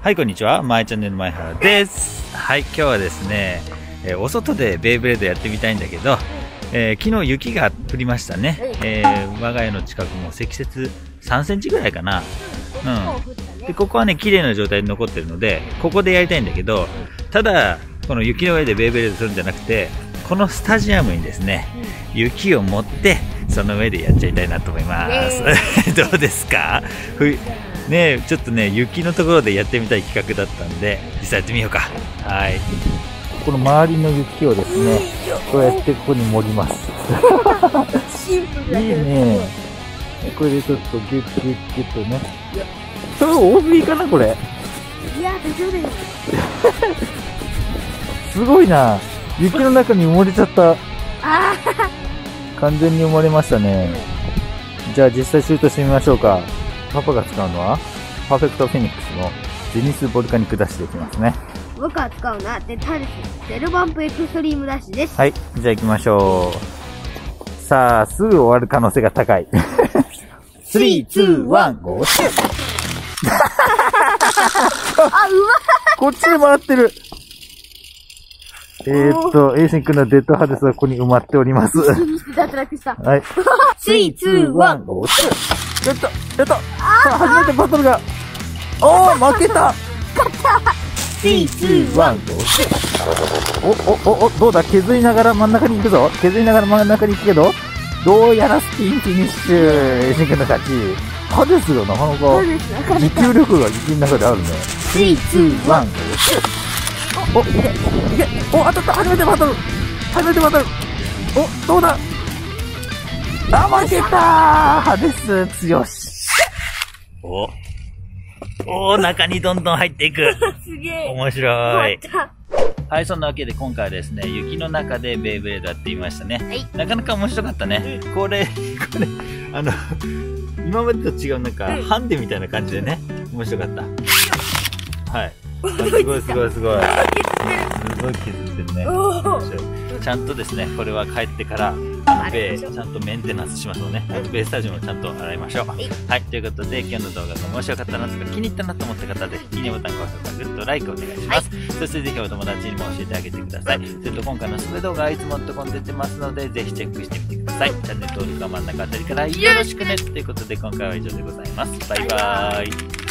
はい、こんにちは。マイチャンネル前原です。はい、今日はですね、えーお外でベイブレードやってみたいんだけど、えー昨日雪が降りましたね。えー我が家の近くも積雪3センチぐらいかな。うん。で、ここはね、綺麗な状態で残ってるので、ここでやりたいんだけど、ただ、この雪の上でベイブレードするんじゃなくて、このスタジアムにですね、雪を持って、その上でやっちゃいたいなと思います。どうですか？ねちょっとね、雪のところでやってみたい企画だったんで、実際やってみようか。はい。この周りの雪をですね、こうやってここに盛ります。シンプルだいい。ね。これでちょっとギュッギュッギュッとね。それ多すぎかな、これ？いや、大丈夫だよ。すごいな。雪の中に埋もれちゃった。あ完全に埋もれましたね。じゃあ実際シュートしてみましょうか。パパが使うのは、パーフェクトフェニックスのゼニスボルカニックダッシュでいきますね。ー僕が使うのは、デタルス、ゼルバンプエクストリームダッシュです。はい、じゃあ行きましょう。さあ、すぐ終わる可能性が高い。3、2、1、 go shoot あ、うこっちで回ってる。えー、っと、エイシン君のデッドハデスはここに埋まっております。脱落した。はい。3、2、1。 go shoot やったやったさあ、初めてバトルが。おー、負けた3、2、1。1 go shoot お、お、お、お、どうだ？削りながら真ん中に行くぞ。削りながら真ん中に行くけど、どうやらスピンフィニッシュ。エイシン君の勝ち。ハデスがなかなか持久力が雪の中であるね。3、2、1。お、いけ、いけ、お、当たった初めてバトル初めてバトルお、どうだ？あ、負けたハデス強し。お、お中にどんどん入っていく。すげえ。面白い。はい、そんなわけで今回はですね、雪の中でベイブレードやってみましたね。はいなかなか面白かったね。これ、これ、あの、今までと違うなんか、ハンデみたいな感じでね、面白かった。はい。あすごいすごいすごい。すごい削ってるね。ちゃんとですね、これは帰ってから、ベイ、ちゃんとメンテナンスしましょうね。ベイスタジアムもちゃんと洗いましょう。はい、ということで、今日の動画が面白かったなとか気に入ったなと思った方は、ぜひ、いいねボタン、高評価、グッド、ライクお願いします。そしてぜひお友達にも教えてあげてください。それと今回のおすすめ動画はいつものとこに出てますので、ぜひチェックしてみてください。チャンネル登録は真ん中あたりからよろしくねということで、今回は以上でございます。バイバーイ。